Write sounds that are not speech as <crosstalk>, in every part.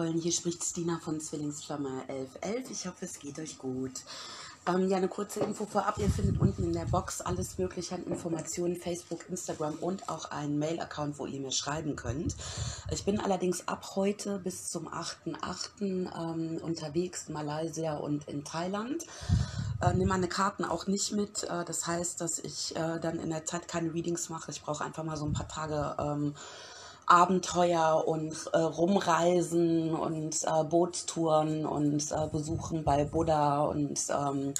Wundervollen, hier spricht Stina von Zwillingsflamme 1111. Ich hoffe, es geht euch gut. Ähm, ja, eine kurze Info vorab. Ihr findet unten in der Box alles mögliche an Informationen, Facebook, Instagram und auch einen Mail-Account, wo ihr mir schreiben könnt. Ich bin allerdings ab heute bis zum 8.8. Ähm, unterwegs in Malaysia und in Thailand. Äh, nehme meine Karten auch nicht mit. Äh, das heißt, dass ich äh, dann in der Zeit keine Readings mache. Ich brauche einfach mal so ein paar Tage... Ähm, Abenteuer und äh, Rumreisen und äh, Bootstouren und äh, Besuchen bei Buddha und ähm,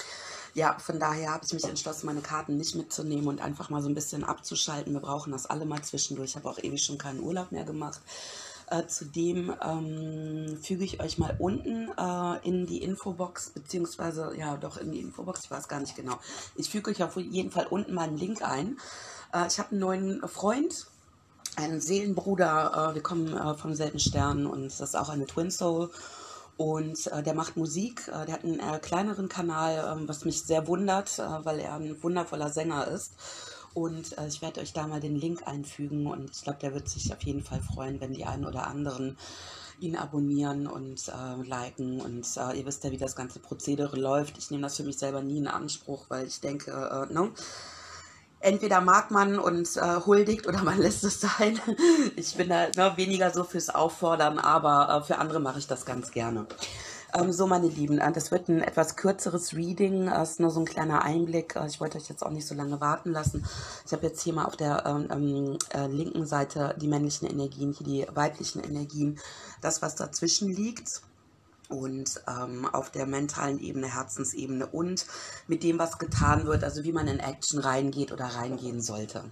ja, von daher habe ich mich entschlossen, meine Karten nicht mitzunehmen und einfach mal so ein bisschen abzuschalten. Wir brauchen das alle mal zwischendurch. Ich habe auch ewig schon keinen Urlaub mehr gemacht. Äh, zudem ähm, füge ich euch mal unten äh, in die Infobox, beziehungsweise, ja, doch in die Infobox, ich weiß gar nicht genau. Ich füge euch auf jeden Fall unten mal einen Link ein. Äh, ich habe einen neuen Freund, ein Seelenbruder, äh, wir kommen äh, vom selben Stern und das ist auch eine Twin Soul. Und äh, der macht Musik, äh, der hat einen äh, kleineren Kanal, ähm, was mich sehr wundert, äh, weil er ein wundervoller Sänger ist. Und ich werde euch da mal den Link einfügen und ich glaube, der wird sich auf jeden Fall freuen, wenn die einen oder anderen ihn abonnieren und äh, liken. Und äh, ihr wisst ja, wie das ganze Prozedere läuft. Ich nehme das für mich selber nie in Anspruch, weil ich denke, äh, ne? Entweder mag man und äh, huldigt oder <laughs> man lässt es sein. Ich bin da ne, weniger so fürs Auffordern, aber äh, für andere mache ich das ganz gerne. Ähm, so, meine Lieben, äh, das wird ein etwas kürzeres Reading. Das äh, ist nur so ein kleiner Einblick. Äh, ich wollte euch jetzt auch nicht so lange warten lassen. Ich habe jetzt hier mal auf der ähm, ähm, äh, linken Seite die männlichen Energien, hier die weiblichen Energien. Das, was dazwischen liegt und ähm, auf der mentalen Ebene, Herzensebene und mit dem, was getan wird, also wie man in Action reingeht oder reingehen sollte.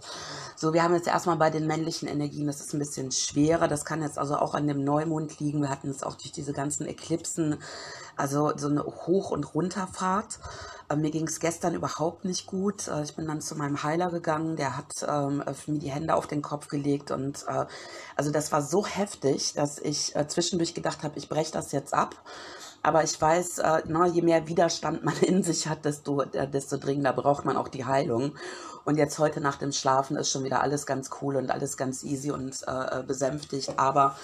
So, wir haben jetzt erstmal bei den männlichen Energien, das ist ein bisschen schwerer, das kann jetzt also auch an dem Neumond liegen, wir hatten es auch durch diese ganzen Eklipsen, also so eine Hoch- und Runterfahrt. Äh, mir ging es gestern überhaupt nicht gut. Äh, ich bin dann zu meinem Heiler gegangen, der hat ähm, mir die Hände auf den Kopf gelegt und äh, also das war so heftig, dass ich äh, zwischendurch gedacht habe, ich breche das jetzt ab. Aber ich weiß, äh, na, je mehr Widerstand man <laughs> in sich hat, desto, äh, desto dringender braucht man auch die Heilung. Und jetzt heute nach dem Schlafen ist schon wieder alles ganz cool und alles ganz easy und äh, besänftigt. Aber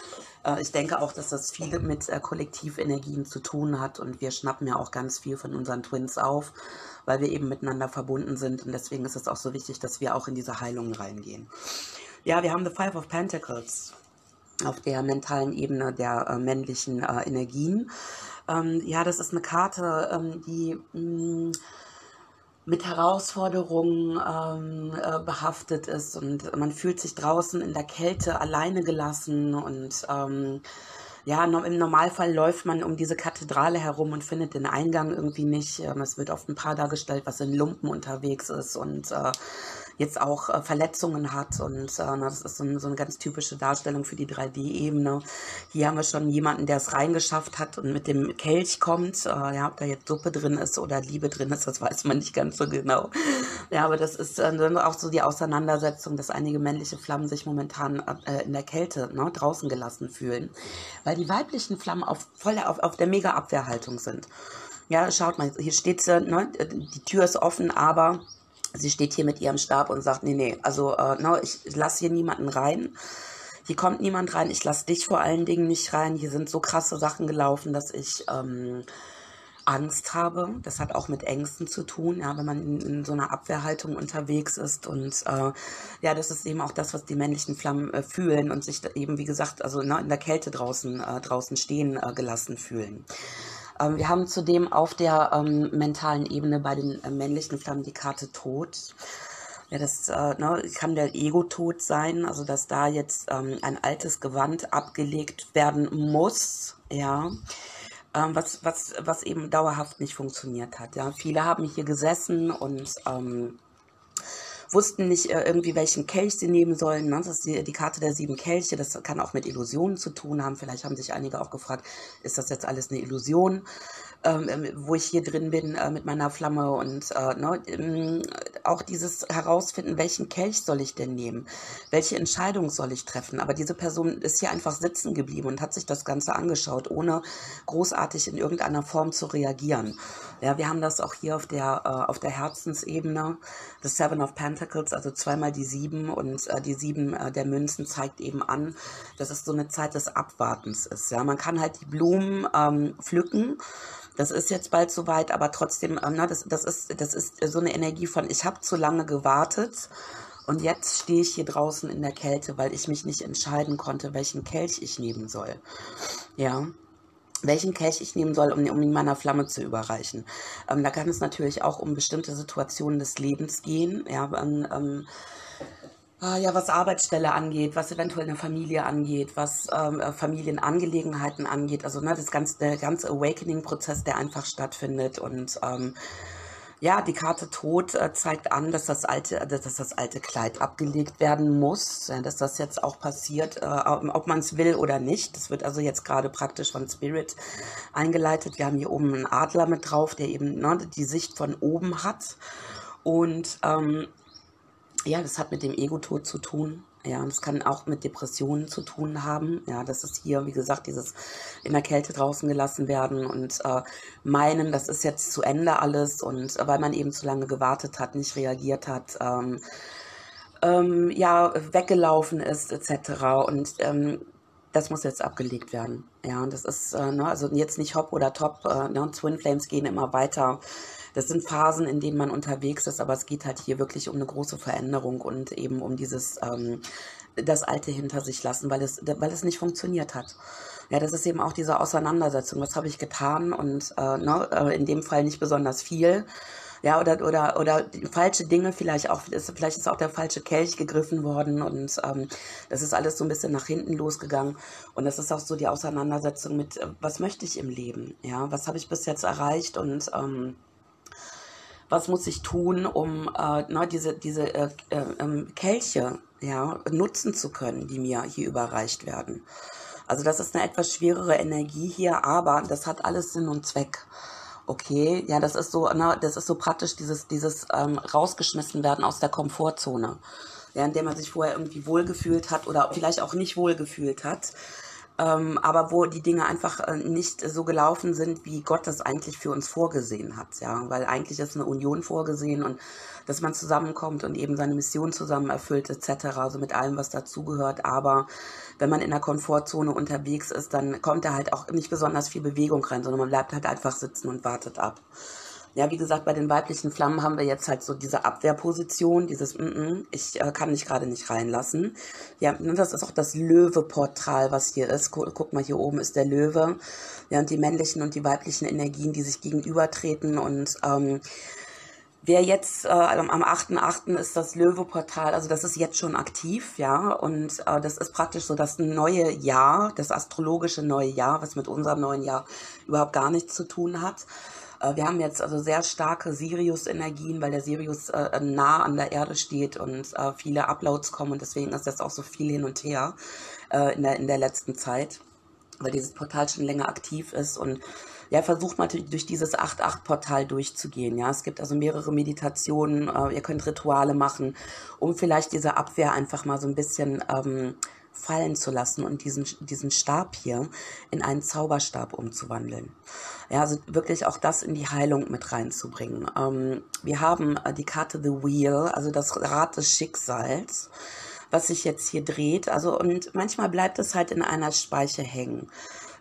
äh, ich denke auch, dass das viel mit äh, Kollektivenergien zu tun hat und wir schnappen ja auch ganz viel von unseren Twins auf, weil wir eben miteinander verbunden sind und deswegen ist es auch so wichtig, dass wir auch in diese Heilungen reingehen. Ja, wir haben The Five of Pentacles auf der mentalen Ebene der äh, männlichen äh, Energien. Ähm, ja, das ist eine Karte, ähm, die mm, mit Herausforderungen ähm, äh, behaftet ist. Und man fühlt sich draußen in der Kälte alleine gelassen. Und ähm, ja, im Normalfall läuft man um diese Kathedrale herum und findet den Eingang irgendwie nicht. Ähm, es wird oft ein Paar dargestellt, was in Lumpen unterwegs ist. Und äh, jetzt auch äh, Verletzungen hat. Und äh, na, das ist so, so, eine ganz typische Darstellung für die 3D-Ebene. Hier haben wir schon jemanden, der es reingeschafft hat und mit dem Kelch kommt. Äh, ja, ob da jetzt Suppe drin ist oder Liebe drin ist, das weiß man nicht ganz so genau. Ja, aber das ist äh, auch so die Auseinandersetzung, dass einige männliche Flammen sich momentan äh, in der Kälte ne, draußen gelassen fühlen. Weil die weiblichen Flammen auf, voll auf, auf der Mega-Abwehrhaltung sind. Ja, schaut mal, hier steht, ne, die Tür ist offen, aber Sie steht hier mit ihrem Stab und sagt, nee, nee, also äh, no, ich lasse hier niemanden rein. Hier kommt niemand rein. Ich lasse dich vor allen Dingen nicht rein. Hier sind so krasse Sachen gelaufen, dass ich ähm, Angst habe. Das hat auch mit Ängsten zu tun, ja, wenn man in, in so einer Abwehrhaltung unterwegs ist. Und äh, ja, das ist eben auch das, was die männlichen Flammen äh, fühlen und sich eben, wie gesagt, also ne, in der Kälte draußen, äh, draußen stehen äh, gelassen fühlen. Ähm, wir haben zudem auf der ähm, mentalen Ebene bei den äh, männlichen Flammen die Karte Tod. Ja, das äh, ne, kann der Ego-Tod sein, also dass da jetzt ähm, ein altes Gewand abgelegt werden muss, ja, ähm, was, was, was eben dauerhaft nicht funktioniert hat. Ja. Viele haben hier gesessen und ähm, wussten nicht äh, irgendwie, welchen Kelch sie nehmen sollen. Ne? Das ist die, die Karte der sieben Kelche. Das kann auch mit Illusionen zu tun haben. Vielleicht haben sich einige auch gefragt, ist das jetzt alles eine Illusion? Ähm, ähm, wo ich hier drin bin äh, mit meiner Flamme und äh, ne, ähm, auch dieses herausfinden, welchen Kelch soll ich denn nehmen, welche Entscheidung soll ich treffen. Aber diese Person ist hier einfach sitzen geblieben und hat sich das Ganze angeschaut, ohne großartig in irgendeiner Form zu reagieren. Ja, wir haben das auch hier auf der, äh, auf der Herzensebene, The Seven of Pentacles also zweimal die sieben und äh, die sieben äh, der Münzen zeigt eben an, dass es so eine Zeit des Abwartens ist. Ja, man kann halt die Blumen ähm, pflücken. Das ist jetzt bald soweit, aber trotzdem, ähm, na, das, das, ist, das ist so eine Energie von, ich habe zu lange gewartet und jetzt stehe ich hier draußen in der Kälte, weil ich mich nicht entscheiden konnte, welchen Kelch ich nehmen soll. Ja welchen Kelch ich nehmen soll, um, um ihn meiner Flamme zu überreichen. Ähm, da kann es natürlich auch um bestimmte Situationen des Lebens gehen. Ja, ähm, ja, was Arbeitsstelle angeht, was eventuell eine Familie angeht, was ähm, äh, Familienangelegenheiten angeht. Also ne, das ganze, der ganze Awakening-Prozess, der einfach stattfindet und ähm, ja, die Karte Tod äh, zeigt an, dass das alte, äh, dass das alte Kleid abgelegt werden muss, äh, dass das jetzt auch passiert, äh, ob man es will oder nicht. Das wird also jetzt gerade praktisch von Spirit eingeleitet. Wir haben hier oben einen Adler mit drauf, der eben ne, die Sicht von oben hat. Und ähm, ja, das hat mit dem Ego-Tod zu tun. Ja, und es kann auch mit Depressionen zu tun haben. Ja, das ist hier, wie gesagt, dieses in der Kälte draußen gelassen werden und äh, meinen, das ist jetzt zu Ende alles und äh, weil man eben zu lange gewartet hat, nicht reagiert hat, ähm, ähm, ja, weggelaufen ist, etc. Und ähm, das muss jetzt abgelegt werden. Ja, und das ist, äh, ne, also jetzt nicht Hop oder Top, äh, ne, Twin Flames gehen immer weiter das sind Phasen, in denen man unterwegs ist, aber es geht halt hier wirklich um eine große Veränderung und eben um dieses, ähm, das Alte hinter sich lassen, weil es, weil es nicht funktioniert hat. Ja, das ist eben auch diese Auseinandersetzung. Was habe ich getan? Und äh, ne, äh, in dem Fall nicht besonders viel. Ja, oder, oder, oder falsche Dinge vielleicht auch, ist, vielleicht ist auch der falsche Kelch gegriffen worden und ähm, das ist alles so ein bisschen nach hinten losgegangen. Und das ist auch so die Auseinandersetzung mit, äh, was möchte ich im Leben? Ja, was habe ich bis jetzt erreicht und ähm, was muss ich tun, um äh, na, diese, diese äh, äh, ähm, Kelche ja, nutzen zu können, die mir hier überreicht werden. Also das ist eine etwas schwerere Energie hier, aber das hat alles Sinn und Zweck. Okay, ja, das ist so, na, das ist so praktisch dieses, dieses ähm, rausgeschmissen werden aus der Komfortzone, ja, in der man sich vorher irgendwie wohlgefühlt hat oder vielleicht auch nicht wohlgefühlt hat ähm, aber wo die Dinge einfach äh, nicht so gelaufen sind, wie Gott das eigentlich für uns vorgesehen hat, ja, weil eigentlich ist eine Union vorgesehen und dass man zusammenkommt und eben seine Mission zusammen erfüllt etc., also mit allem, was dazugehört, aber wenn man in der Komfortzone unterwegs ist, dann kommt da halt auch nicht besonders viel Bewegung rein, sondern man bleibt halt einfach sitzen und wartet ab. Ja, wie gesagt, bei den weiblichen Flammen haben wir jetzt halt so diese Abwehrposition, dieses mm -mm, ich äh, kann mich gerade nicht reinlassen. Ja, ne, das ist auch das Löwe-Portal, was hier ist. Guck, guck, mal, hier oben ist der Löwe. Ja, und die männlichen und die weiblichen Energien, die sich gegenübertreten und ähm, Wer jetzt äh, am 8.8. ist das Löwe-Portal, also das ist jetzt schon aktiv, ja, und äh, das ist praktisch so das neue Jahr, das astrologische neue Jahr, was mit unserem neuen Jahr überhaupt gar nichts zu tun hat. Äh, wir haben jetzt also sehr starke Sirius-Energien, weil der Sirius äh, nah an der Erde steht und äh, viele Uploads kommen und deswegen ist das auch so viel hin und her äh, in, der, in der letzten Zeit, weil dieses Portal schon länger aktiv ist und ja, versucht mal durch dieses 8-8-Portal durchzugehen. Ja, es gibt also mehrere Meditationen, äh, ihr könnt Rituale machen, um vielleicht diese Abwehr einfach mal so ein bisschen ähm, fallen zu lassen und diesen, diesen Stab hier in einen Zauberstab umzuwandeln. Ja, also wirklich auch das in die Heilung mit reinzubringen. Ähm, wir haben äh, die Karte The Wheel, also das Rad des Schicksals, was sich jetzt hier dreht. Also und manchmal bleibt es halt in einer Speiche hängen.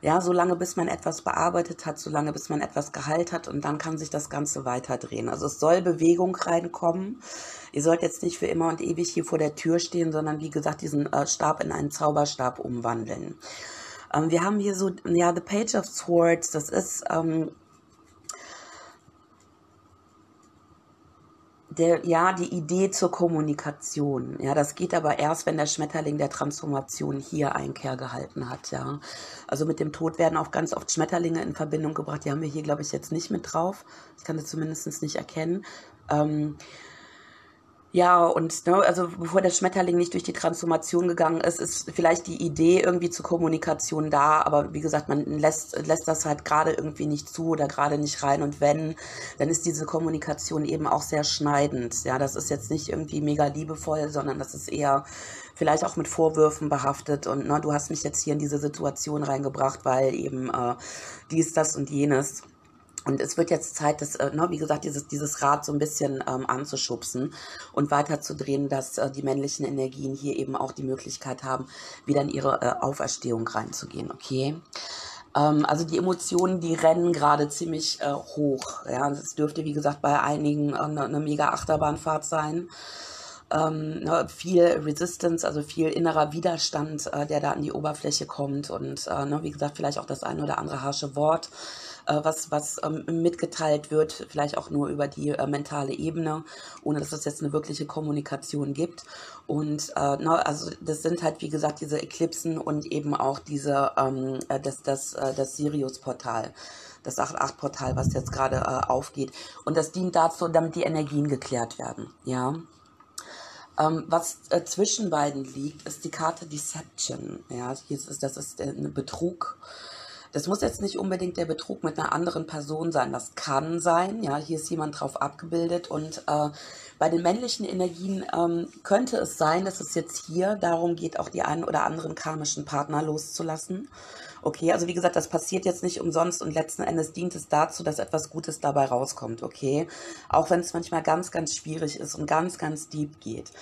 Ja, solange bis man etwas bearbeitet hat, solange bis man etwas geheilt hat und dann kann sich das Ganze weiter drehen. Also es soll Bewegung reinkommen. Ihr sollt jetzt nicht für immer und ewig hier vor der Tür stehen, sondern wie gesagt diesen äh, Stab in einen Zauberstab umwandeln. Ähm, wir haben hier so, ja, The Page of Swords, das ist ähm, der, ja, die Idee zur Kommunikation. Ja, das geht aber erst, wenn der Schmetterling der Transformation hier Einkehr gehalten hat. Ja, also mit dem Tod werden auch ganz oft Schmetterlinge in Verbindung gebracht. Die haben wir hier, glaube ich, jetzt nicht mit drauf. Ich kann das zumindest nicht erkennen. Ähm, ja, und ne, also bevor der Schmetterling nicht durch die Transformation gegangen ist, ist vielleicht die Idee irgendwie zur Kommunikation da, aber wie gesagt, man lässt, lässt das halt gerade irgendwie nicht zu oder gerade nicht rein. Und wenn, dann ist diese Kommunikation eben auch sehr schneidend. Ja, das ist jetzt nicht irgendwie mega liebevoll, sondern das ist eher vielleicht auch mit Vorwürfen behaftet und ne, du hast mich jetzt hier in diese Situation reingebracht, weil eben äh, dies, das und jenes. Und es wird jetzt Zeit, das, äh, ne, wie gesagt, dieses, dieses Rad so ein bisschen ähm, anzuschubsen und weiterzudrehen, dass äh, die männlichen Energien hier eben auch die Möglichkeit haben, wieder in ihre äh, Auferstehung reinzugehen, okay? Ähm, also die Emotionen, die rennen gerade ziemlich äh, hoch. Ja, es dürfte, wie gesagt, bei einigen äh, eine, eine mega Achterbahnfahrt sein ähm, ne, viel Resistance, also viel innerer Widerstand, äh, der da an die Oberfläche kommt und äh, ne, wie gesagt, vielleicht auch das ein oder andere harsche Wort, was, was ähm, mitgeteilt wird, vielleicht auch nur über die äh, mentale Ebene, ohne dass es jetzt eine wirkliche Kommunikation gibt. Und äh, ne, also das sind halt, wie gesagt, diese Eklipsen und eben auch diese, ähm, äh, das, das, äh, das Sirius-Portal das 8-8-Portal, was jetzt gerade äh, aufgeht. Und das dient dazu, damit die Energien geklärt werden. Ja. Ähm, was äh, zwischen beiden liegt, ist die Karte Deception. Ja, hier ist, das ist äh, Betrug. Das muss jetzt nicht unbedingt der Betrug mit einer anderen Person sein. Das kann sein. Ja, hier ist jemand drauf abgebildet. Und äh, bei den männlichen Energien ähm, könnte es sein, dass es jetzt hier darum geht, auch die einen oder anderen karmischen Partner loszulassen. Okay, also wie gesagt, das passiert jetzt nicht umsonst und letzten Endes dient es dazu, dass etwas Gutes dabei rauskommt, okay? Auch wenn es manchmal ganz, ganz schwierig ist und ganz, ganz deep geht.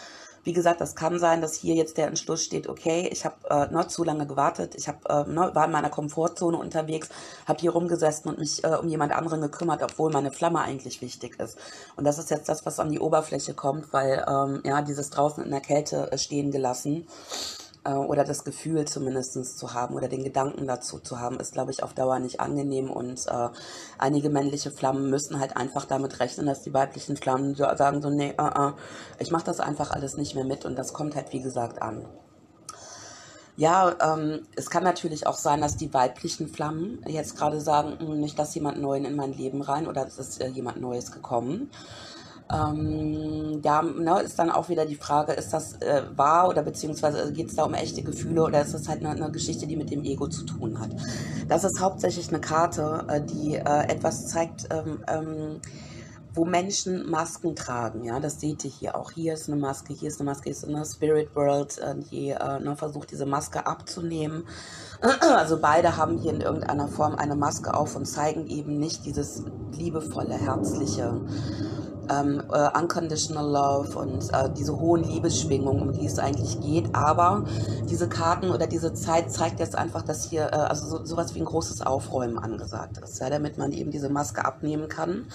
Wie gesagt, das kann sein, dass hier jetzt der Entschluss steht, okay, ich habe äh, noch zu lange gewartet, ich hab, äh, ne, war in meiner Komfortzone unterwegs, habe hier rumgesessen und mich äh, um jemand anderen gekümmert, obwohl meine Flamme eigentlich wichtig ist. Und das ist jetzt das, was an die Oberfläche kommt, weil ähm, ja dieses draußen in der Kälte äh, stehen gelassen äh, oder das Gefühl zumindest zu haben oder den Gedanken dazu zu haben, ist, glaube ich, auf Dauer nicht angenehm. Und äh, einige männliche Flammen müssen halt einfach damit rechnen, dass die weiblichen Flammen sagen so, nee, uh, uh, ich mache das einfach alles nicht mehr mit und das kommt halt, wie gesagt, an. Ja, ähm, es kann natürlich auch sein, dass die weiblichen Flammen jetzt gerade sagen, hm, nicht, dass jemand Neuen in mein Leben rein oder es ist äh, jemand Neues gekommen. Ähm, ja, ne, ist dann auch wieder die Frage, ist das äh, wahr oder beziehungsweise geht es da um echte Gefühle oder ist das halt eine, eine, Geschichte, die mit dem Ego zu tun hat? Das ist hauptsächlich eine Karte, äh, die äh, etwas zeigt, ähm, ähm, wo Menschen Masken tragen. Ja, das seht ihr hier. Auch hier ist eine Maske, hier ist eine Maske, hier ist eine Spirit World, äh, die äh, ne, versucht, diese Maske abzunehmen. <clears throat> Also beide haben hier in irgendeiner Form eine Maske auf und zeigen eben nicht dieses liebevolle, herzliche, ähm, äh, Unconditional Love und äh, diese hohen Liebesschwingungen, um die es eigentlich geht. Aber diese Karten oder diese Zeit zeigt jetzt einfach, dass hier äh, also so, sowas wie ein großes Aufräumen angesagt ist, ja, damit man eben diese Maske abnehmen kann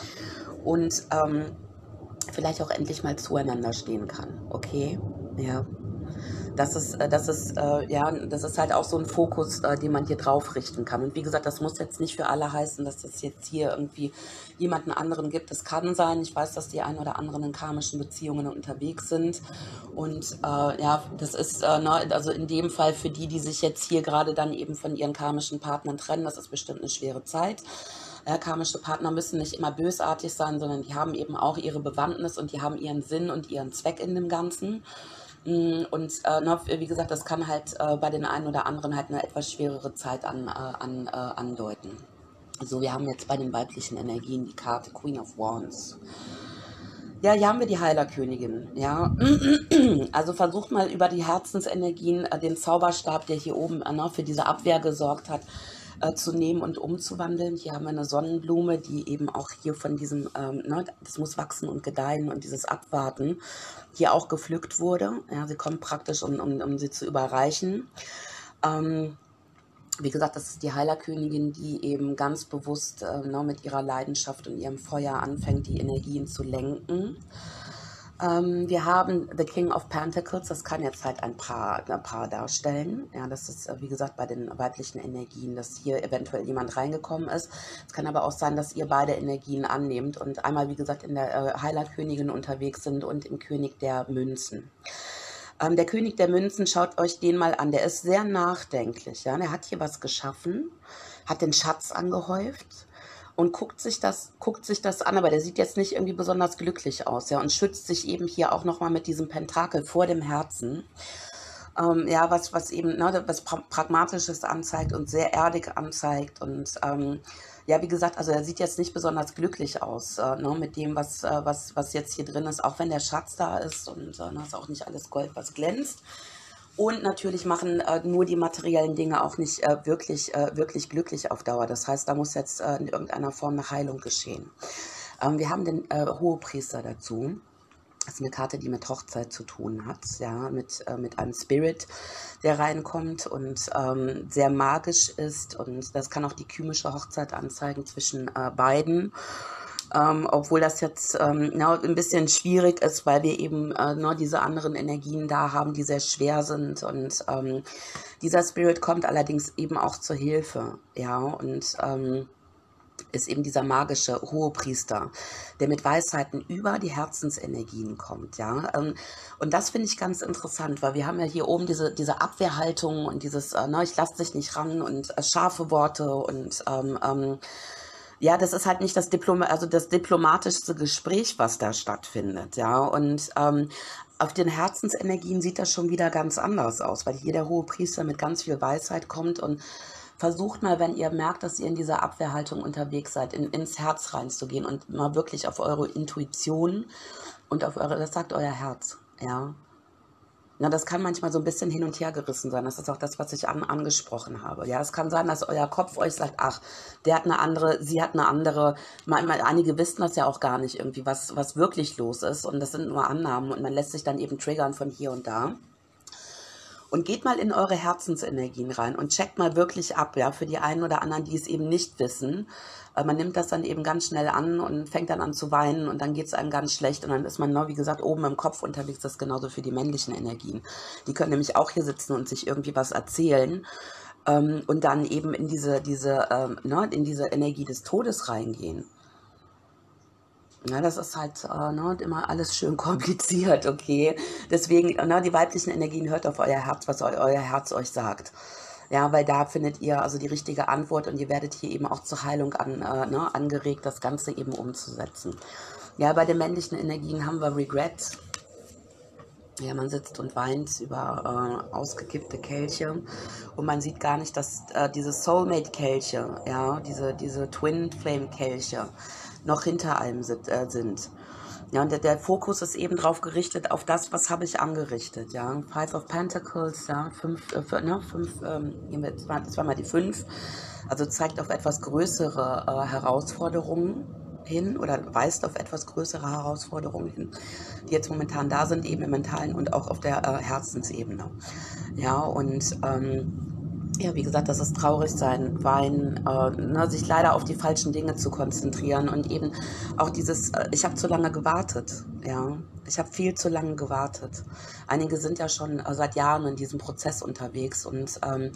und ähm, vielleicht auch endlich mal zueinander stehen kann. Okay, ja das ist, äh, das ist, äh, ja, das ist halt auch so ein Fokus, äh, den man hier drauf richten kann. Und wie gesagt, das muss jetzt nicht für alle heißen, dass es jetzt hier irgendwie jemanden anderen gibt. Es kann sein, ich weiß, dass die ein oder anderen in karmischen Beziehungen unterwegs sind. Und äh, ja, das ist, äh, ne, also in dem Fall für die, die sich jetzt hier gerade dann eben von ihren karmischen Partnern trennen, das ist bestimmt eine schwere Zeit. Ja, karmische Partner müssen nicht immer bösartig sein, sondern die haben eben auch ihre Bewandtnis und die haben ihren Sinn und ihren Zweck in dem Ganzen. Mm, und äh, wie gesagt, das kann halt äh, bei den einen oder anderen halt eine etwas schwerere Zeit an, äh, an, äh, andeuten. So, wir haben jetzt bei den weiblichen Energien die Karte Queen of Wands. Ja, hier haben wir die Heilerkönigin. Ja, <clears throat> also versucht mal über die Herzensenergien äh, den Zauberstab, der hier oben äh, für diese Abwehr gesorgt hat, äh, zu nehmen und umzuwandeln. Hier haben wir eine Sonnenblume, die eben auch hier von diesem, ähm, ne, das muss wachsen und gedeihen und dieses Abwarten hier auch gepflückt wurde. Ja, sie kommt praktisch, um, um, um sie zu überreichen. Ähm, wie gesagt, das ist die Heilerkönigin, die eben ganz bewusst äh, ne, mit ihrer Leidenschaft und ihrem Feuer anfängt, die Energien zu lenken. Ähm, wir haben The King of Pentacles, das kann jetzt halt ein Paar, ein Paar darstellen. Ja, das ist, äh, wie gesagt, bei den weiblichen Energien, dass hier eventuell jemand reingekommen ist. Es kann aber auch sein, dass ihr beide Energien annehmt und einmal, wie gesagt, in der äh, Heilerkönigin unterwegs sind und im König der Münzen. Ähm, der König der Münzen, schaut euch den mal an. Der ist sehr nachdenklich. Ja? Der hat hier was geschaffen, hat den Schatz angehäuft und guckt sich das, guckt sich das an, aber der sieht jetzt nicht irgendwie besonders glücklich aus, ja, und schützt sich eben hier auch nochmal mit diesem Pentakel vor dem Herzen. Ähm, ja, was, was eben, ne, was pra Pragmatisches anzeigt und sehr erdig anzeigt und ähm, ja, wie gesagt, also er sieht jetzt nicht besonders glücklich aus, äh, ne, mit dem, was, äh, was, was jetzt hier drin ist, auch wenn der Schatz da ist und äh, das ne, ist auch nicht alles Gold, was glänzt. Und natürlich machen äh, nur die materiellen Dinge auch nicht äh, wirklich, äh, wirklich glücklich auf Dauer. Das heißt, da muss jetzt äh, in irgendeiner Form eine Heilung geschehen. Ähm, wir haben den äh, Hohepriester dazu. Das ist eine Karte, die mit Hochzeit zu tun hat, ja, mit, äh, mit einem Spirit, der reinkommt und ähm, sehr magisch ist. Und das kann auch die kymische Hochzeit anzeigen zwischen beiden. Ähm, obwohl das jetzt ähm, na, ein bisschen schwierig ist, weil wir eben äh, nur diese anderen Energien da haben, die sehr schwer sind. Und ähm, dieser Spirit kommt allerdings eben auch zur Hilfe, ja, und ähm, ist eben dieser magische Hohepriester, der mit Weisheiten über die Herzensenergien kommt, ja. Ähm, und das finde ich ganz interessant, weil wir haben ja hier oben diese, diese Abwehrhaltung und dieses, äh, ne, ich lasse dich nicht ran und äh, scharfe Worte und ähm, ähm, ja, das ist halt nicht das Diplom also das diplomatischste Gespräch, was da stattfindet, ja. Und ähm, auf den Herzensenergien sieht das schon wieder ganz anders aus, weil hier der hohe Priester mit ganz viel Weisheit kommt und versucht mal, wenn ihr merkt, dass ihr in dieser Abwehrhaltung unterwegs seid, in, ins Herz reinzugehen und mal wirklich auf eure Intuition und auf eure, das sagt euer Herz, ja. Na, das kann manchmal so ein bisschen hin und her gerissen sein. Das ist auch das, was ich an, angesprochen habe. Ja, es kann sein, dass euer Kopf euch sagt, ach, der hat eine andere, sie hat eine andere. Manchmal, einige wissen das ja auch gar nicht irgendwie, was, was wirklich los ist. Und das sind nur Annahmen und man lässt sich dann eben triggern von hier und da. Und geht mal in eure Herzensenergien rein und checkt mal wirklich ab, ja, für die einen oder anderen, die es eben nicht wissen. Äh, man nimmt das dann eben ganz schnell an und fängt dann an zu weinen und dann geht es einem ganz schlecht und dann ist man, wie gesagt, oben im Kopf unterwegs. Das ist genauso für die männlichen Energien. Die können nämlich auch hier sitzen und sich irgendwie was erzählen ähm, und dann eben in diese, diese, ähm, ne, in diese Energie des Todes reingehen. Ja, das ist halt äh, ne, immer alles schön <laughs> kompliziert, okay. Deswegen, ne, die weiblichen Energien hört auf euer Herz, was eu euer Herz euch sagt. Ja, weil da findet ihr also die richtige Antwort und ihr werdet hier eben auch zur Heilung an, äh, ne, angeregt, das Ganze eben umzusetzen. Ja, bei den männlichen Energien haben wir Regret. Ja, man sitzt und weint über äh, ausgekippte Kelche und man sieht gar nicht, dass äh, diese Soulmate-Kelche, ja, diese, diese Twin-Flame-Kelche, noch hinter allem äh, sind. Ja, und der, der, Fokus ist eben drauf gerichtet auf das, was habe ich angerichtet. Ja, Five of Pentacles, ja, fünf, äh, ne, fünf, ähm, das war mal die fünf. Also zeigt auf etwas größere äh, Herausforderungen hin oder weist auf etwas größere Herausforderungen hin, die jetzt momentan da sind, eben im mentalen und auch auf der äh, Herzensebene. Ja, und ähm, ja, wie gesagt, das ist traurig sein, weinen, äh, ne, sich leider auf die falschen Dinge zu konzentrieren und eben auch dieses, äh, ich habe zu lange gewartet, ja, ich habe viel zu lange gewartet. Einige sind ja schon äh, seit Jahren in diesem Prozess unterwegs und ähm,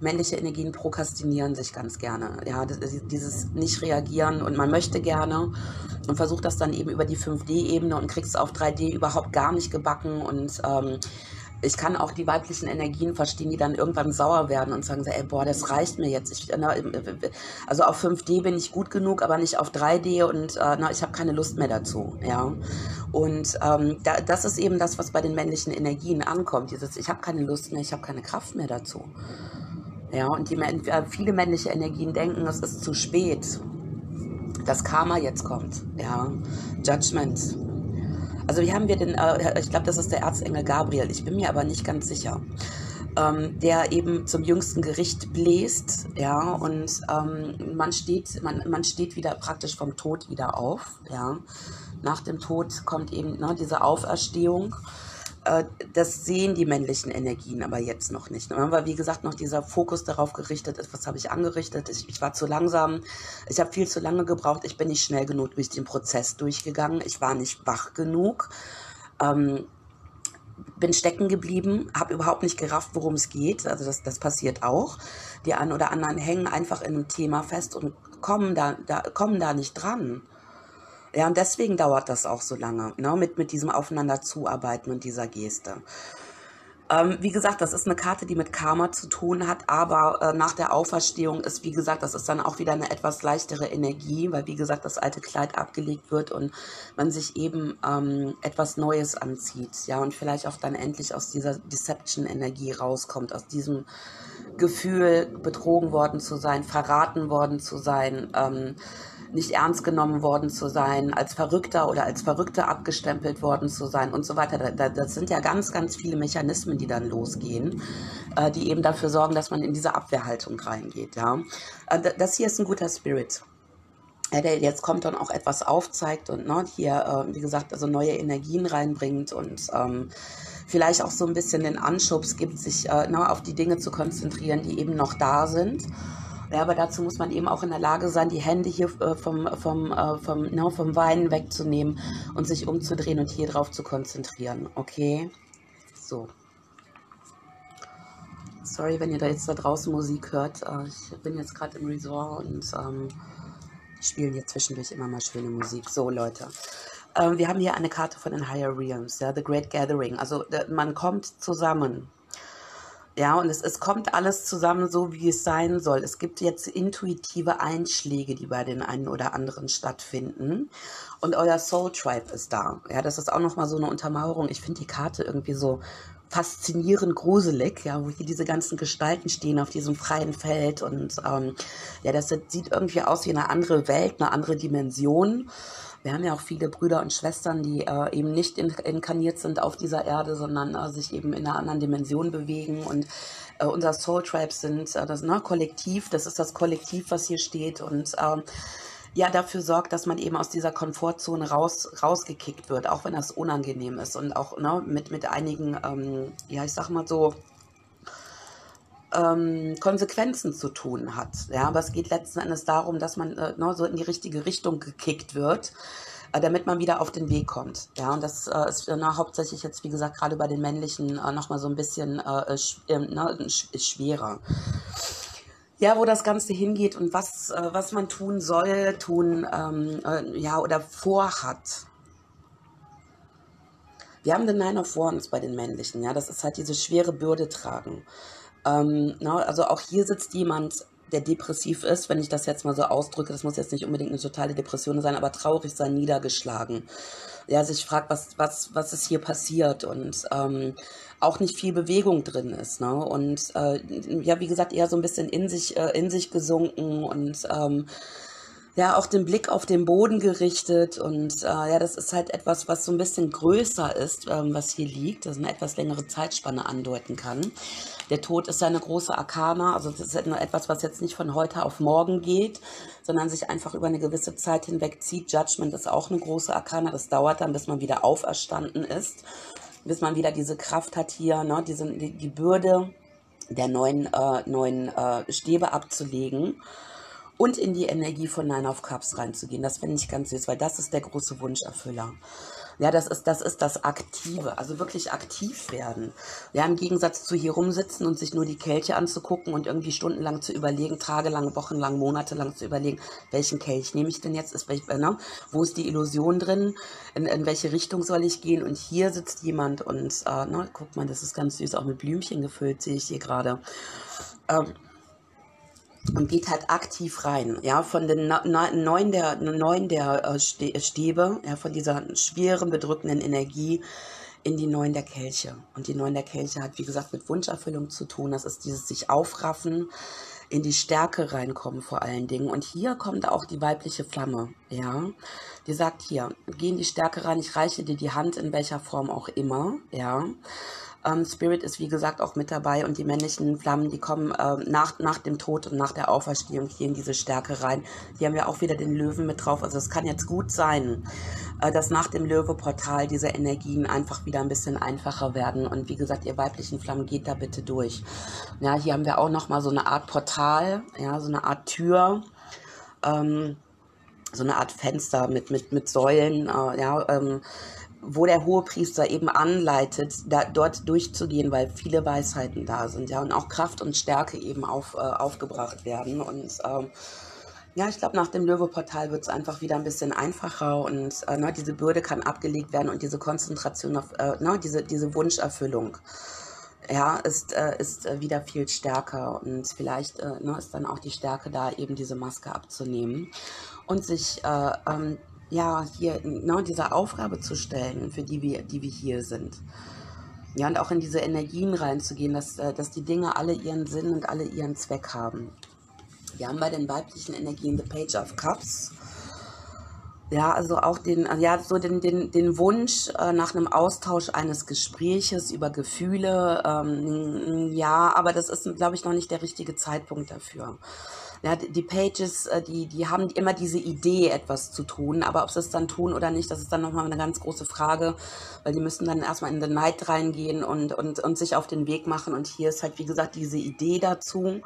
männliche Energien prokrastinieren sich ganz gerne, ja, dieses nicht reagieren und man möchte gerne und versucht das dann eben über die 5D-Ebene und kriegt es auf 3D überhaupt gar nicht gebacken und ähm, ich kann auch die weiblichen Energien verstehen, die dann irgendwann sauer werden und sagen, ey, boah, das reicht mir jetzt. Ich, na, also auf 5D bin ich gut genug, aber nicht auf 3D und äh, na, ich habe keine Lust mehr dazu. Ja? Und ähm, da, das ist eben das, was bei den männlichen Energien ankommt. Dieses, ich habe keine Lust mehr, ich habe keine Kraft mehr dazu. Ja, und die, äh, viele männliche Energien denken, es ist zu spät, dass Karma jetzt kommt. Ja, Judgment also wie haben wir den, äh, ich glaube, das ist der Erzengel Gabriel, ich bin mir aber nicht ganz sicher, ähm, der eben zum jüngsten Gericht bläst, ja, und ähm, man steht, man, man steht wieder praktisch vom Tod wieder auf, ja. Nach dem Tod kommt eben ne, diese Auferstehung das sehen die männlichen Energien aber jetzt noch nicht. Ne? Weil, wie gesagt, noch dieser Fokus darauf gerichtet ist, was habe ich angerichtet. Ich, ich war zu langsam, ich habe viel zu lange gebraucht, ich bin nicht schnell genug durch den Prozess durchgegangen, ich war nicht wach genug. Ähm, bin stecken geblieben, habe überhaupt nicht gerafft, worum es geht. Also das, das passiert auch. Die einen oder anderen hängen einfach in einem Thema fest und kommen da, da, kommen da nicht dran. Ja, und deswegen dauert das auch so lange, ne, mit, mit diesem Aufeinander zuarbeiten und dieser Geste. Ähm, wie gesagt, das ist eine Karte, die mit Karma zu tun hat, aber äh, nach der Auferstehung ist, wie gesagt, das ist dann auch wieder eine etwas leichtere Energie, weil, wie gesagt, das alte Kleid abgelegt wird und man sich eben ähm, etwas Neues anzieht, ja, und vielleicht auch dann endlich aus dieser Deception-Energie rauskommt, aus diesem Gefühl, betrogen worden zu sein, verraten worden zu sein, ähm, nicht ernst genommen worden zu sein, als Verrückter oder als Verrückte abgestempelt worden zu sein und so weiter. Das sind ja ganz, ganz viele Mechanismen, die dann losgehen, äh, die eben dafür sorgen, dass man in diese Abwehrhaltung reingeht. Ja, äh, das hier ist ein guter Spirit. der jetzt kommt und auch etwas aufzeigt und ne, hier, äh, wie gesagt, also neue Energien reinbringt und ähm, vielleicht auch so ein bisschen den Anschubs gibt, sich äh, ne, auf die Dinge zu konzentrieren, die eben noch da sind. Ja, aber dazu muss man eben auch in der Lage sein, die Hände hier äh, vom, vom, äh, vom, ne, vom Weinen wegzunehmen und sich umzudrehen und hier drauf zu konzentrieren. Okay? So. Sorry, wenn ihr da jetzt da draußen Musik hört. Äh, ich bin jetzt gerade im Resort und ähm, spielen hier zwischendurch immer mal schöne Musik. So, Leute. Ähm, wir haben hier eine Karte von den Higher Realms, ja, The Great Gathering. Also man kommt zusammen. Ja, und es, es kommt alles zusammen so, wie es sein soll. Es gibt jetzt intuitive Einschläge, die bei den einen oder anderen stattfinden. Und euer Soul Tribe ist da. Ja, das ist auch nochmal so eine Untermauerung. Ich finde die Karte irgendwie so faszinierend gruselig, ja, wo hier diese ganzen Gestalten stehen auf diesem freien Feld. Und ähm, ja, das sieht irgendwie aus wie eine andere Welt, eine andere Dimension. Wir haben ja auch viele Brüder und Schwestern, die äh, eben nicht in, inkarniert sind auf dieser Erde, sondern äh, sich eben in einer anderen Dimension bewegen. Und äh, unser Soul Tribe sind äh, das ne, Kollektiv, das ist das Kollektiv, was hier steht. Und ähm, ja, dafür sorgt, dass man eben aus dieser Komfortzone raus, rausgekickt wird, auch wenn das unangenehm ist und auch ne, mit, mit einigen, ähm, ja, ich sag mal so, ähm, Konsequenzen zu tun hat. Ja, aber es geht letzten Endes darum, dass man äh, ne, so in die richtige Richtung gekickt wird, äh, damit man wieder auf den Weg kommt. Ja, und das äh, ist äh, hauptsächlich jetzt, wie gesagt, gerade bei den männlichen äh, nochmal so ein bisschen äh, sch ähm, ne, schwerer. Ja, wo das Ganze hingeht und was, äh, was man tun soll, tun, ähm, äh, ja, oder vorhat. Wir haben den Nine of Wands bei den männlichen, ja, das ist halt diese schwere Bürde tragen. Ähm, na, also auch hier sitzt jemand, der depressiv ist, wenn ich das jetzt mal so ausdrücke, das muss jetzt nicht unbedingt eine totale Depression sein, aber traurig sein, niedergeschlagen. Ja, sich fragt, was, was, was ist hier passiert und ähm, auch nicht viel Bewegung drin ist. Ne? Und äh, ja, wie gesagt, eher so ein bisschen in sich, äh, in sich gesunken und ähm, ja auch den Blick auf den Boden gerichtet und äh, ja, das ist halt etwas, was so ein bisschen größer ist, ähm, was hier liegt, das eine etwas längere Zeitspanne andeuten kann. Der Tod ist ja eine große Arkana, also das ist halt etwas, was jetzt nicht von heute auf morgen geht, sondern sich einfach über eine gewisse Zeit hinweg zieht. Judgment ist auch eine große Arkana, das dauert dann, bis man wieder auferstanden ist, bis man wieder diese Kraft hat hier, ne, diese, die, die Bürde der neuen, äh, neuen äh, Stäbe abzulegen und in die Energie von Nine of Cups reinzugehen. Das finde ich ganz süß, weil das ist der große Wunscherfüller. Ja, das ist, das ist das Aktive, also wirklich aktiv werden. Ja, im Gegensatz zu hier rumsitzen und sich nur die Kelche anzugucken und irgendwie stundenlang zu überlegen, tagelang, wochenlang, monatelang zu überlegen, welchen Kelch nehme ich denn jetzt, ist, ne? wo ist die Illusion drin, in, in welche Richtung soll ich gehen und hier sitzt jemand und, äh, ne, guck mal, das ist ganz süß, auch mit Blümchen gefüllt, sehe ich hier gerade. Ähm, und geht halt aktiv rein, ja, von den neun der, neun der äh, Stäbe, ja, von dieser schweren, bedrückenden Energie in die neun der Kelche. Und die neun der Kelche hat, wie gesagt, mit Wunscherfüllung zu tun. Das ist dieses sich aufraffen, in die Stärke reinkommen vor allen Dingen. Und hier kommt auch die weibliche Flamme, ja. Die sagt hier, geh in die Stärke rein, ich reiche dir die Hand in welcher Form auch immer, ja. Ähm, Spirit ist wie gesagt auch mit dabei und die männlichen Flammen, die kommen äh, nach, nach dem Tod und nach der Auferstehung hier in diese Stärke rein. Die haben ja auch wieder den Löwen mit drauf. Also es kann jetzt gut sein, äh, dass nach dem Löwe-Portal diese Energien einfach wieder ein bisschen einfacher werden. Und wie gesagt, ihr weiblichen Flammen geht da bitte durch. Ja, hier haben wir auch nochmal so eine Art Portal, ja, so eine Art Tür. Ähm, so eine Art Fenster mit, mit, mit Säulen, äh, ja, ähm, wo der Hohepriester eben anleitet, da, dort durchzugehen, weil viele Weisheiten da sind, ja, und auch Kraft und Stärke eben auf, äh, aufgebracht werden. Und ähm, ja, ich glaube, nach dem Löwe-Portal wird es einfach wieder ein bisschen einfacher und äh, ne, diese Bürde kann abgelegt werden und diese Konzentration auf, äh, ne, diese, diese Wunscherfüllung ja, ist, äh, ist äh, wieder viel stärker und vielleicht äh, ne, ist dann auch die Stärke da, eben diese Maske abzunehmen und sich äh, ähm, ja, hier genau dieser Aufgabe zu stellen, für die wir, die wir hier sind. Ja, und auch in diese Energien reinzugehen, dass, äh, dass die Dinge alle ihren Sinn und alle ihren Zweck haben. Wir haben bei den weiblichen Energien The Page of Cups. Ja, also auch den, äh, ja, so den, den, den Wunsch äh, nach einem Austausch eines Gespräches über Gefühle, ähm, ja, aber das ist, glaube ich, noch nicht der richtige Zeitpunkt dafür. Ja, die Pages, äh, die, die haben immer diese Idee, etwas zu tun, aber ob sie es dann tun oder nicht, das ist dann nochmal eine ganz große Frage, weil die müssen dann erstmal in den Night reingehen und, und, und sich auf den Weg machen. Und hier ist halt, wie gesagt, diese Idee dazu.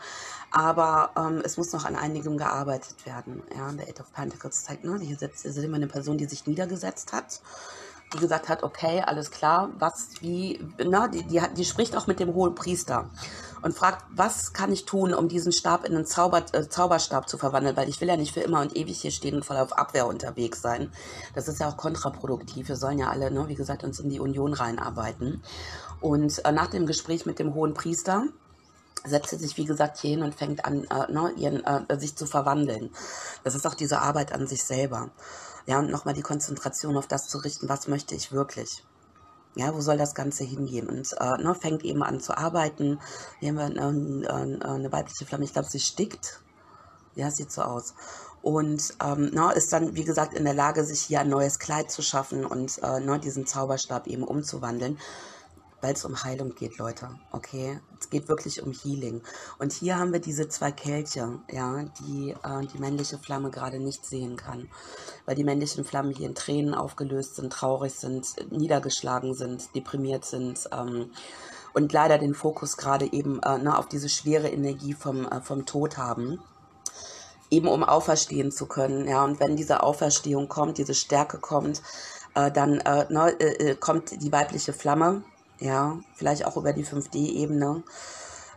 Aber ähm, es muss noch an einigem gearbeitet werden. Ja, der Eight of Pentacles zeigt, ne, hier ist immer eine Person, die sich niedergesetzt hat die gesagt hat, okay, alles klar, was, wie, na, die, die, die spricht auch mit dem hohen Priester und fragt, was kann ich tun, um diesen Stab in einen Zauber, äh, Zauberstab zu verwandeln, weil ich will ja nicht für immer und ewig hier stehen und voll auf Abwehr unterwegs sein. Das ist ja auch kontraproduktiv. Wir sollen ja alle, ne, wie gesagt, uns in die Union reinarbeiten. Und äh, nach dem Gespräch mit dem hohen Priester, setzt sie sich, wie gesagt, hier hin und fängt an, äh, ne, ihren, äh, sich zu verwandeln. Das ist auch diese Arbeit an sich selber. Ja, und nochmal die Konzentration auf das zu richten, was möchte ich wirklich. Ja, wo soll das Ganze hingehen? Und äh, ne, fängt eben an zu arbeiten. Hier haben wir eine, eine, weibliche Flamme, ich glaube, sie stickt. Ja, sieht so aus. Und ähm, ne, ist dann, wie gesagt, in der Lage, sich hier ein neues Kleid zu schaffen und äh, ne, diesen Zauberstab eben umzuwandeln weil es um Heilung geht, Leute. Okay, es geht wirklich um Healing. Und hier haben wir diese zwei Kelche, ja, die äh, die männliche Flamme gerade nicht sehen kann, weil die männlichen Flammen hier in Tränen aufgelöst sind, traurig sind, niedergeschlagen sind, deprimiert sind. Ähm, und leider den Fokus gerade eben äh, ne, auf diese schwere Energie vom, äh, vom Tod haben eben um auferstehen zu können. Ja, und wenn diese Auferstehung kommt, diese Stärke kommt, äh, dann äh, ne, äh, äh kommt die weibliche Flamme, ja, vielleicht auch über die 5D-Ebene,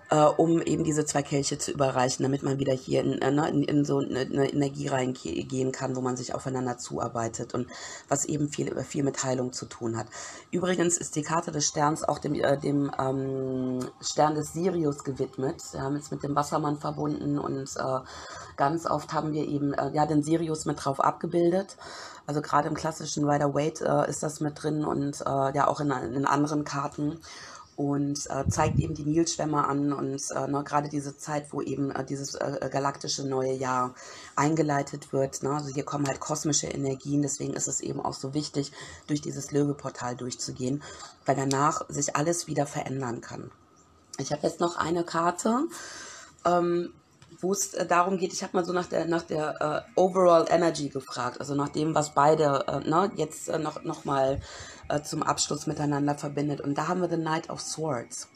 äh, um eben diese zwei Kelche zu überreichen, damit man wieder hier in, äh, ne, in, in so eine, eine Energie reingehen kann, wo man sich aufeinander zuarbeitet und was eben viel, viel mit Heilung zu tun hat. Übrigens ist die Karte des Sterns auch dem, äh, dem ähm, Stern des Sirius gewidmet. Wir haben es mit dem Wassermann verbunden und äh, ganz oft haben wir eben äh, ja, den Sirius mit drauf abgebildet. Also gerade im klassischen Rider Waite äh, ist das mit drin und ja auch in, in anderen Karten und äh, zeigt eben die Nilschwämme an und äh, ne, gerade diese Zeit, wo eben äh, dieses äh, galaktische neue Jahr eingeleitet wird. Ne? Also hier kommen halt kosmische Energien, deswegen ist es eben auch so wichtig, durch dieses Löweportal durchzugehen, weil danach sich alles wieder verändern kann. Ich habe jetzt noch eine Karte. Ähm, wo es äh, darum geht, ich habe mal so nach der, nach der äh, Overall Energy gefragt, also nach dem, was beide äh, ne, jetzt äh, noch, noch mal äh, zum Abschluss miteinander verbindet. Und da haben wir The Knight of Swords.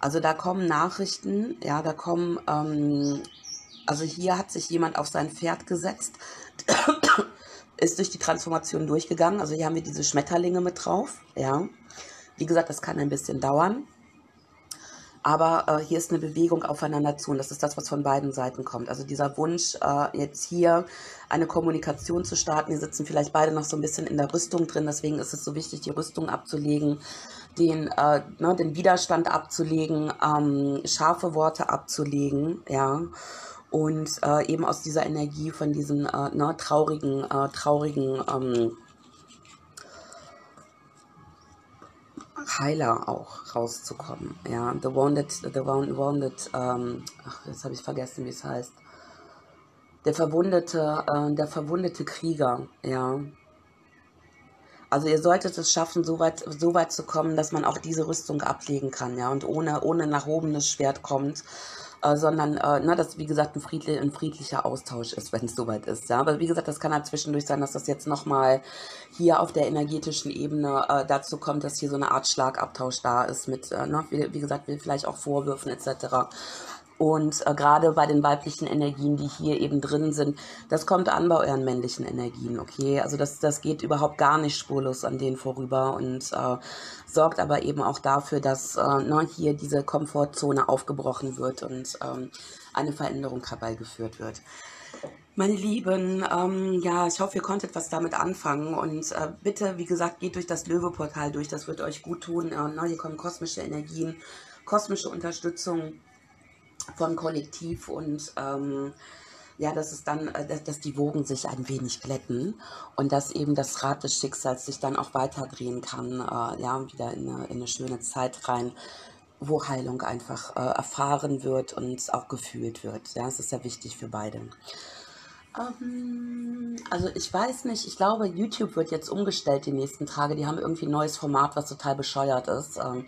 Also da kommen Nachrichten, ja, da kommen, ähm, also hier hat sich jemand auf sein Pferd gesetzt, <coughs> ist durch die Transformation durchgegangen. Also hier haben wir diese Schmetterlinge mit drauf, ja. Wie gesagt, das kann ein bisschen dauern. Aber äh, hier ist eine Bewegung aufeinander zu und das ist das, was von beiden Seiten kommt. Also dieser Wunsch, äh, jetzt hier eine Kommunikation zu starten. Die sitzen vielleicht beide noch so ein bisschen in der Rüstung drin, deswegen ist es so wichtig, die Rüstung abzulegen, den, äh, ne, den Widerstand abzulegen, ähm, scharfe Worte abzulegen, ja. Und äh, eben aus dieser Energie von diesem äh, ne, traurigen, äh, traurigen ähm, Heiler auch rauszukommen. Ja, The Wounded, The Wounded, ähm, ach, jetzt habe ich vergessen, wie es heißt. Der verwundete, äh, der verwundete Krieger, ja. Also ihr solltet es schaffen, so weit, so weit zu kommen, dass man auch diese Rüstung ablegen kann, ja, und ohne, ohne nach oben das Schwert kommt äh, sondern äh, na, dass, wie gesagt, ein, friedli ein friedlicher Austausch ist, wenn es soweit ist. Ja? Aber wie gesagt, das kann halt zwischendurch sein, dass das jetzt nochmal hier auf der energetischen Ebene äh, dazu kommt, dass hier so eine Art Schlagabtausch da ist mit, äh, ne, wie, wie gesagt, vielleicht auch Vorwürfen etc. Und äh, gerade bei den weiblichen Energien, die hier eben drin sind, das kommt an bei euren männlichen Energien, okay? Also das, das geht überhaupt gar nicht spurlos an denen vorüber und äh, sorgt aber eben auch dafür, dass äh, ne, hier diese Komfortzone aufgebrochen wird und ähm, eine Veränderung herbeigeführt wird. Meine Lieben, ähm, ja, ich hoffe, ihr konntet was damit anfangen und äh, bitte, wie gesagt, geht durch das Löwe-Portal durch, das wird euch gut tun. Äh, ne, hier kommen kosmische Energien, kosmische Unterstützung vom Kollektiv und ähm, ja, dass es dann, äh, dass, dass die Wogen sich ein wenig glätten und dass eben das Rad des Schicksals sich dann auch weiterdrehen kann, äh, ja, wieder in eine, in eine schöne Zeit rein, wo Heilung einfach äh, erfahren wird und auch gefühlt wird. Ja, es ist sehr wichtig für beide. Ähm, also ich weiß nicht, ich glaube, YouTube wird jetzt umgestellt die nächsten Tage. Die haben irgendwie ein neues Format, was total bescheuert ist. Ähm,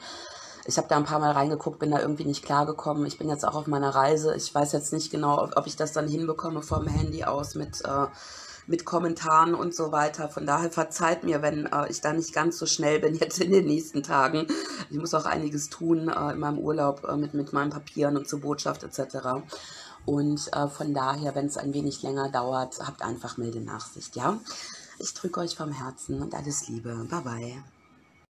ich habe da ein paar Mal reingeguckt, bin da irgendwie nicht klargekommen. Ich bin jetzt auch auf meiner Reise. Ich weiß jetzt nicht genau, ob, ich das dann hinbekomme vom Handy aus mit, äh, mit Kommentaren und so weiter. Von daher verzeiht mir, wenn äh, ich da nicht ganz so schnell bin <laughs> jetzt in den nächsten Tagen. Ich muss auch einiges tun äh, in meinem Urlaub äh, mit, mit meinen Papieren und zur Botschaft etc. Und äh, von daher, wenn es ein wenig länger dauert, habt einfach milde Nachsicht, ja? Ich drücke euch vom Herzen und alles Liebe. Bye bye.